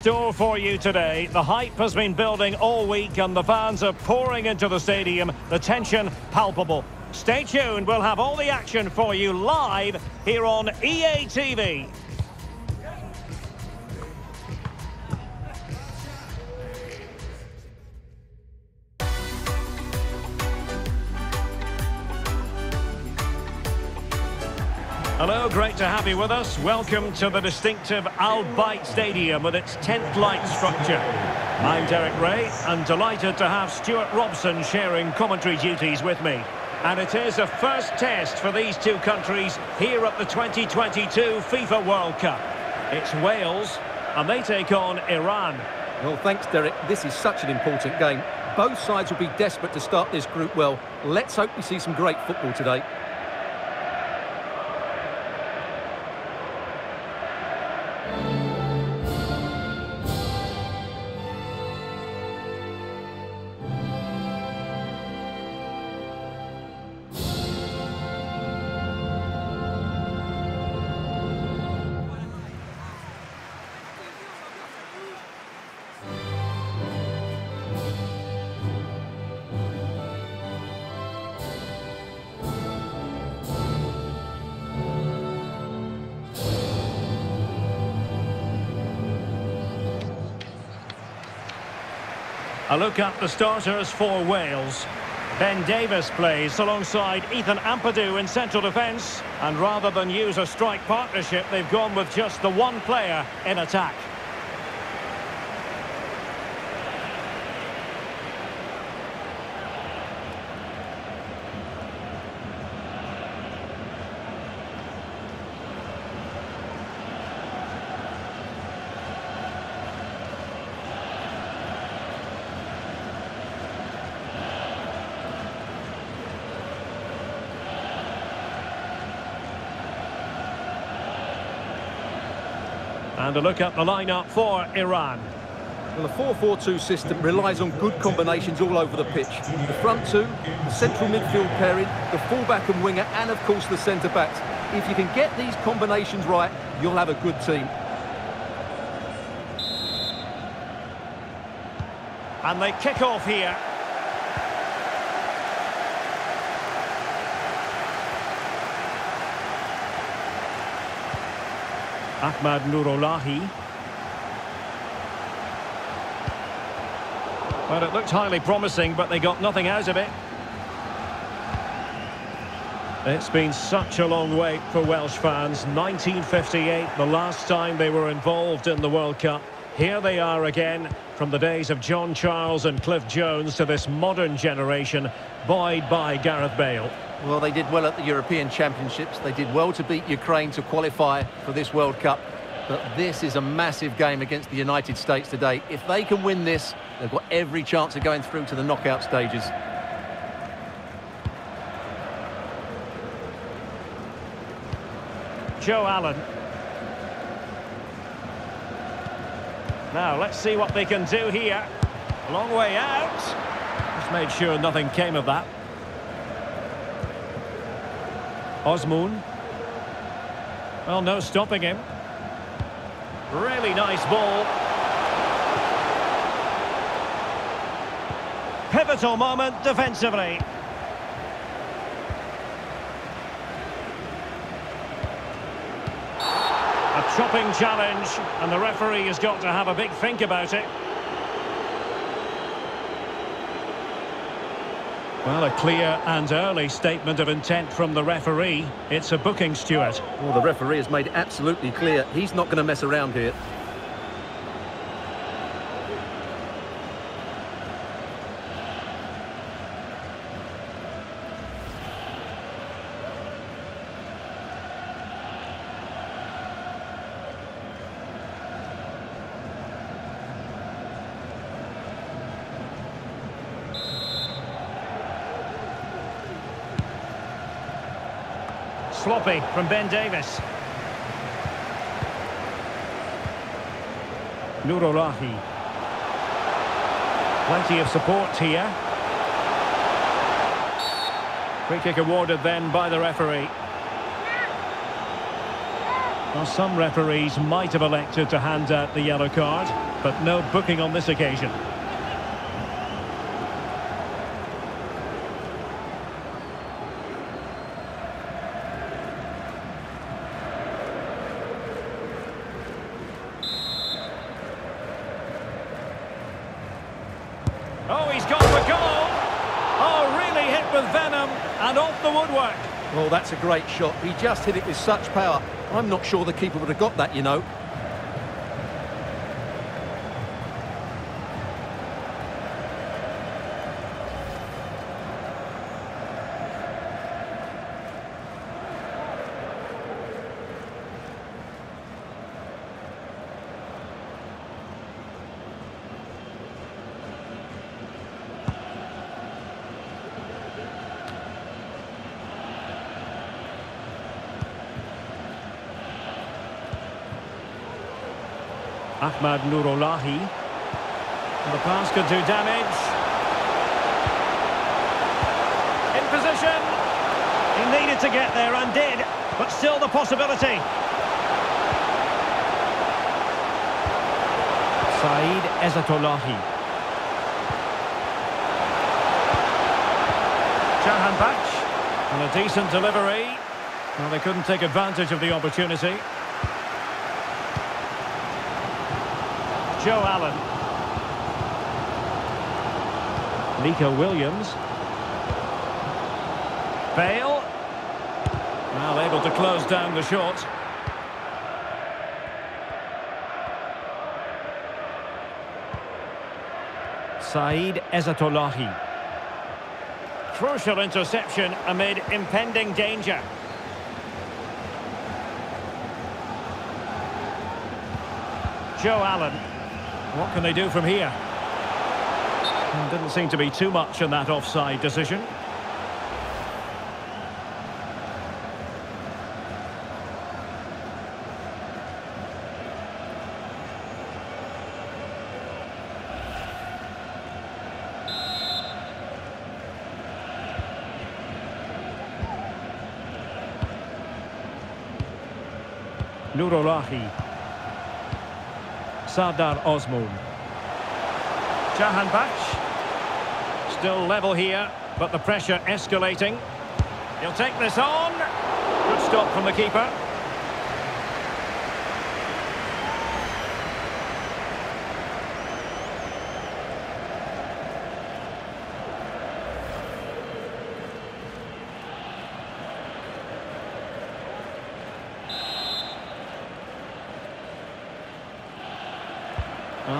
Store for you today. The hype has been building all week and the fans are pouring into the stadium. The tension palpable. Stay tuned. We'll have all the action for you live here on EA TV. Hello, great to have you with us. Welcome to the distinctive Al Bayt Stadium with its tent light structure. I'm Derek Ray and delighted to have Stuart Robson sharing commentary duties with me. And it is a first test for these two countries here at the 2022 FIFA World Cup. It's Wales and they take on Iran. Well, thanks, Derek. This is such an important game. Both sides will be desperate to start this group well. Let's hope we see some great football today. A look at the starters for Wales. Ben Davies plays alongside Ethan Ampadu in central defence. And rather than use a strike partnership, they've gone with just the one player in attack. And a look at the lineup for Iran. Well, the 4-4-2 system relies on good combinations all over the pitch. The front two, the central midfield pairing, the fullback and winger, and of course the centre-backs. If you can get these combinations right, you'll have a good team. And they kick off here. Ahmad Nourollahi. Well, it looked highly promising, but they got nothing out of it. It's been such a long wait for Welsh fans. 1958, the last time they were involved in the World Cup. Here they are again, from the days of John Charles and Cliff Jones to this modern generation, buoyed by Gareth Bale. Well, they did well at the European Championships. They did well to beat Ukraine to qualify for this World Cup. But this is a massive game against the United States today. If they can win this, they've got every chance of going through to the knockout stages. Joe Allen. Now, let's see what they can do here. A long way out. Just made sure nothing came of that. Azmoun. Well, no stopping him. Really nice ball. Pivotal moment defensively. A chopping challenge, and the referee has got to have a big think about it. Well, a clear and early statement of intent from the referee. It's a booking, Stuart. Well, the referee has made absolutely clear he's not going to mess around here. Sloppy from Ben Davies. Nourollahi. Plenty of support here. Free kick awarded then by the referee. Well, some referees might have elected to hand out the yellow card. but no booking on this occasion. Oh, he's gone for goal! Oh, really hit with venom and off the woodwork. Well, that's a great shot. He just hit it with such power. I'm not sure the keeper would have got that, you know. Ahmad Nourollahi. The pass could do damage. In position. He needed to get there and did, but still the possibility. Saeed Ezatolahi. Jahanbakhsh. And a decent delivery. Well, they couldn't take advantage of the opportunity. Joe Allen. Neco Williams. Bale. Well, able to close down the shot. Saeed Ezatolahi. Crucial interception amid impending danger. Joe Allen. What can they do from here? Didn't seem to be too much in that offside decision. Nourollahi. Sardar Azmoun. Jahanbakhsh. Still level here, but the pressure escalating. He'll take this on. Good stop from the keeper.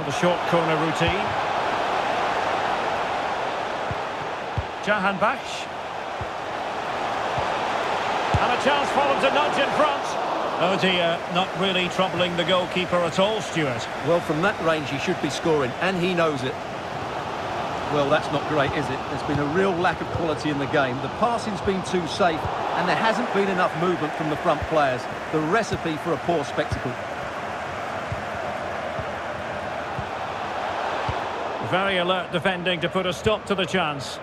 The short corner routine. Jahanbakhsh. And a chance for them to nudge in front. Oh dear, not really troubling the goalkeeper at all, Stuart. Well, from that range, he should be scoring, and he knows it. Well, that's not great, is it? There's been a real lack of quality in the game. The passing's been too safe, and there hasn't been enough movement from the front players. The recipe for a poor spectacle. Very alert defending to put a stop to the chance.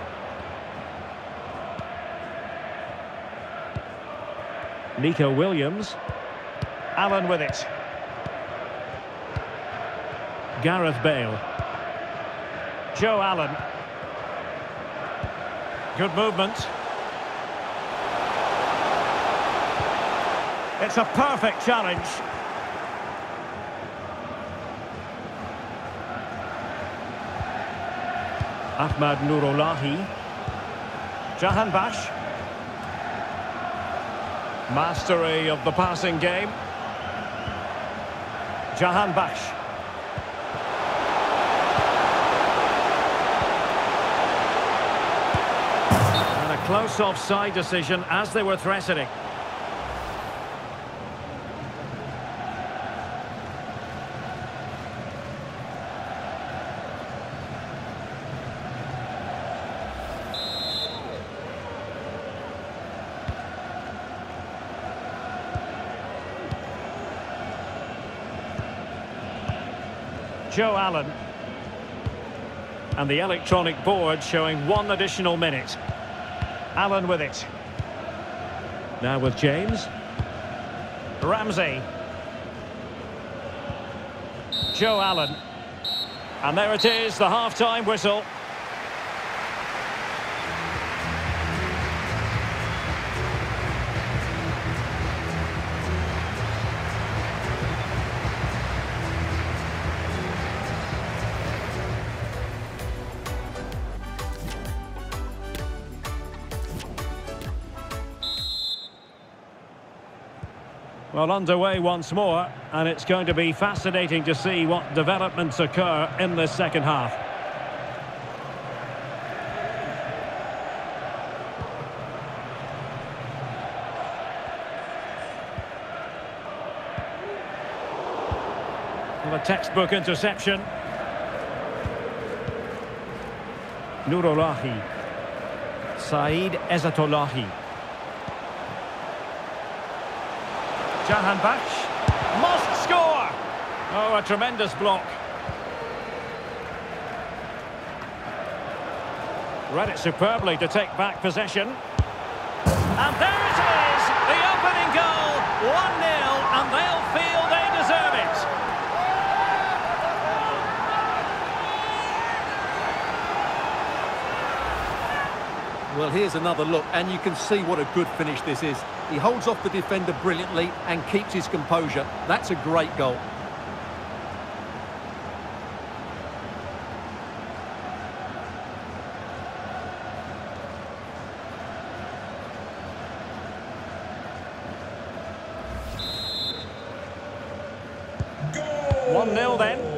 Neco Williams. Allen with it. Gareth Bale. Joe Allen. Good movement. It's a perfect challenge. Ahmad Nourollahi. Jahanbakhsh. Mastery of the passing game. Jahanbakhsh. And a close offside decision as they were threatening. Joe Allen. And the electronic board showing one additional minute. Allen with it. Now with James. Ramsey. Joe Allen. And there it is, the half-time whistle. Well, underway once more, and it's going to be fascinating to see what developments occur in the second half. Well, a textbook interception. Nourollahi. Saeed Ezatolahi. Jahanbakhsh must score! Oh, a tremendous block. Read it superbly to take back possession. And there it is! The opening goal! 1-0 and they'll feel they deserve it. Well, here's another look, and you can see what a good finish this is. He holds off the defender brilliantly and keeps his composure. That's a great goal. One 0 then.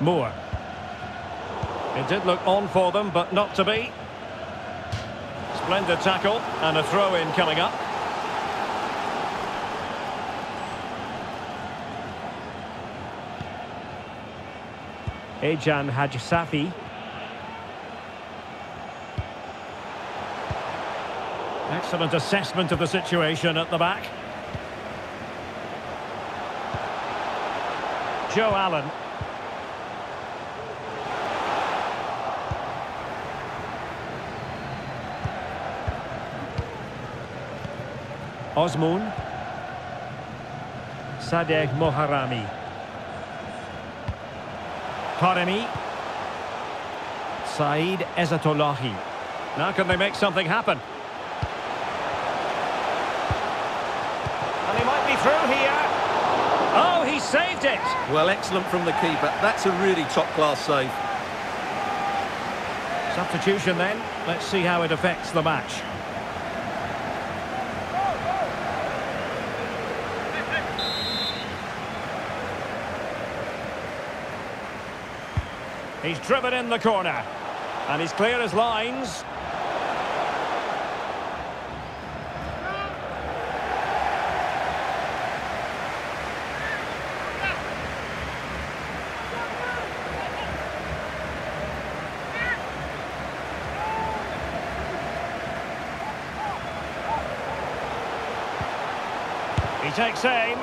Moore. It did look on for them, but not to be. Splendid tackle and a throw-in coming up. Ehsan Hajsafi. Excellent assessment of the situation at the back. Joe Allen. Azmoun. Sadegh Moharrami. Taremi. Saeed Ezatolahi. Now can they make something happen? And he might be through here. Oh, he saved it. Well, excellent from the keeper. That's a really top-class save. Substitution then. Let's see how it affects the match. He's driven in the corner. And he's clear as lines. He takes aim.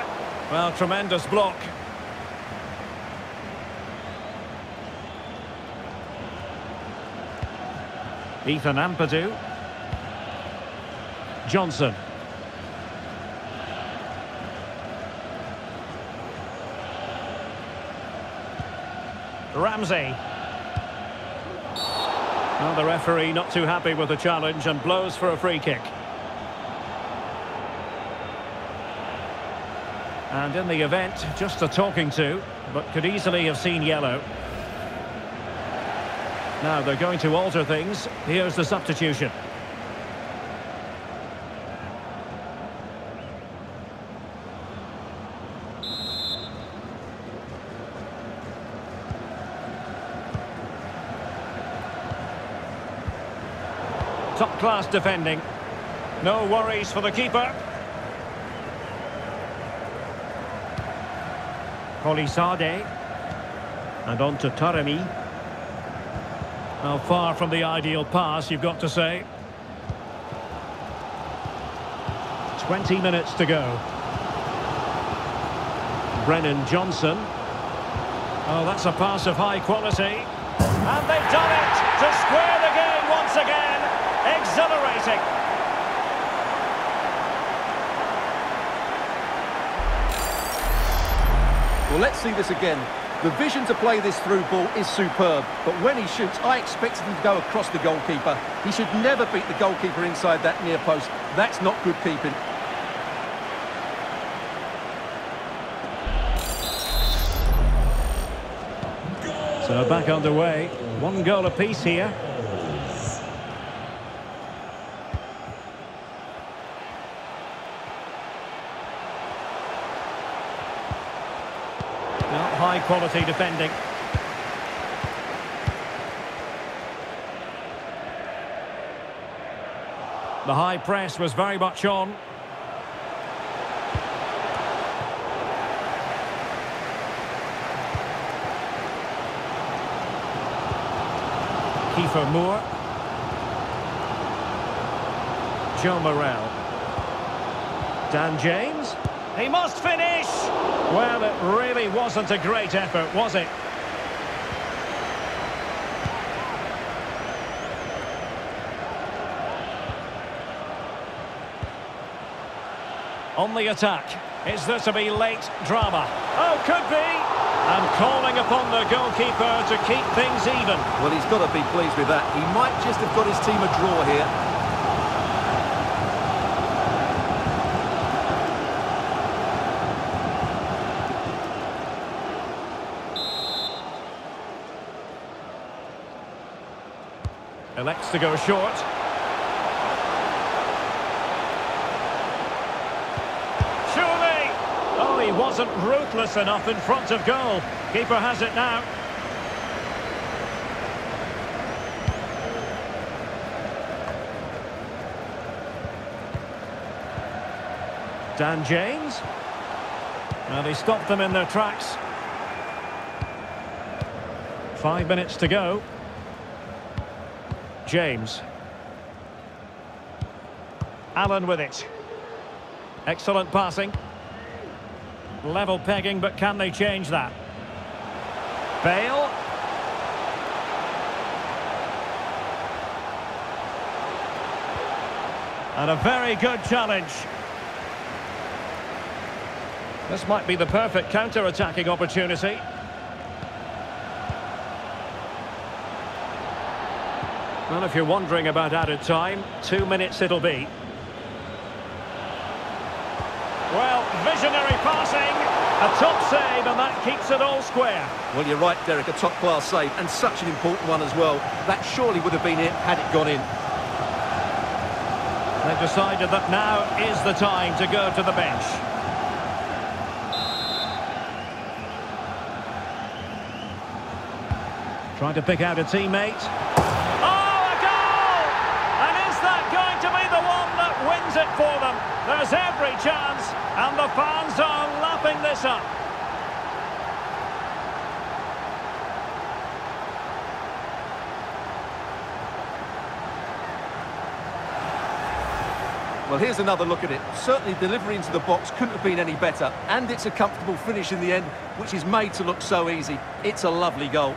Well, tremendous block. Ethan Ampadu. Johnson. Ramsey. Well, the referee not too happy with the challenge and blows for a free kick. And in the event, just a talking to, but could easily have seen yellow. Now they're going to alter things. Here's the substitution. Top class defending. No worries for the keeper. Polisade. And on to Taremi. Now, far from the ideal pass, you've got to say. 20 minutes to go. Brennan Johnson. Oh, that's a pass of high quality. And they've done it to square the game once again. Exhilarating. Well, let's see this again. The vision to play this through ball is superb, but when he shoots, I expected him to go across the goalkeeper. He should never beat the goalkeeper inside that near post. That's not good keeping. So back underway. One goal apiece here. Not high quality defending. The high press was very much on. Kieffer Moore. Joe Morrell. Dan James. He must finish! Well, it really wasn't a great effort, was it? On the attack. Is there to be late drama? Oh, could be! And calling upon the goalkeeper to keep things even. Well, he's got to be pleased with that. He might just have got his team a draw here. To go short. Surely! Oh, he wasn't ruthless enough in front of goal. Keeper has it now. Dan James. And he stopped them in their tracks. Five minutes to go. James. Allen with it. Excellent passing. Level pegging, but can they change that? Bale. And a very good challenge. This might be the perfect counter-attacking opportunity. Well, if you're wondering about added time, two minutes it'll be. Well, visionary passing, a top save, and that keeps it all square. Well, you're right, Derek, a top-class save, and such an important one as well. That surely would have been it had it gone in. They've decided that now is the time to go to the bench. Trying to pick out a teammate. Oh, a goal! And is that going to be the one that wins it for There's every chance, and the fans are lapping this up. Well, here's another look at it. Certainly delivery into the box couldn't have been any better. And it's a comfortable finish in the end, which is made to look so easy. It's a lovely goal.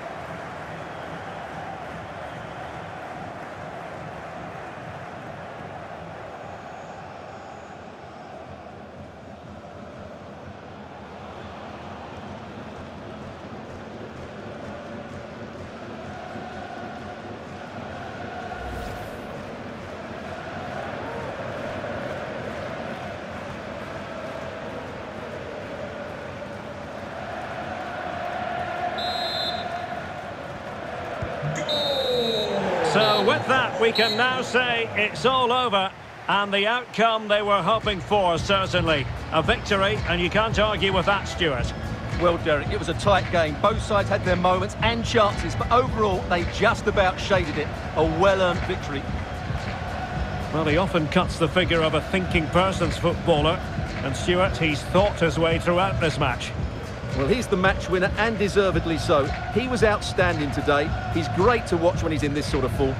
So with that, we can now say it's all over. And the outcome they were hoping for, certainly. A victory, and you can't argue with that, Stuart. Well, Derek, it was a tight game. Both sides had their moments and chances, but overall, they just about shaded it. A well-earned victory. Well, he often cuts the figure of a thinking person's footballer. And Stuart, he's thought his way throughout this match. Well, he's the match winner, and deservedly so. He was outstanding today. He's great to watch when he's in this sort of form.